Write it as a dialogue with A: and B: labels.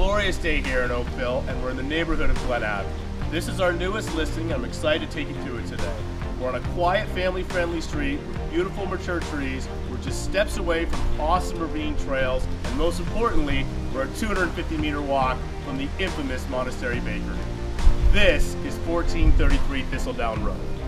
A: Glorious day here in Oakville, and we're in the neighborhood of Glen Abbey. This is our newest listing. I'm excited to take you through it today. We're on a quiet, family-friendly street with beautiful mature trees. We're just steps away from awesome ravine trails, and most importantly, we're a 250-meter walk from the infamous Monastery Bakery. This is 1433 Thistledown Road.